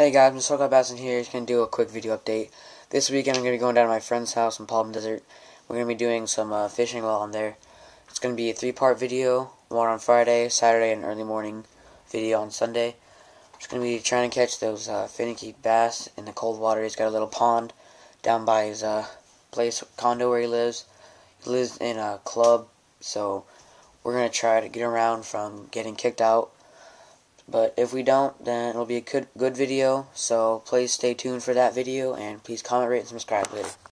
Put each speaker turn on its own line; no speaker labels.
Hey guys, Mr. Soul Bassin here. Just gonna do a quick video update. This weekend I'm gonna be going down to my friend's house in Palm Desert. We're gonna be doing some uh, fishing while I'm there. It's gonna be a three-part video: one on Friday, Saturday, and early morning video on Sunday. I'm Just gonna be trying to catch those uh, finicky bass in the cold water. He's got a little pond down by his uh, place condo where he lives. He lives in a club, so we're gonna try to get around from getting kicked out but if we don't, then it'll be a good, good video. So please stay tuned for that video, and please comment, rate, and subscribe later.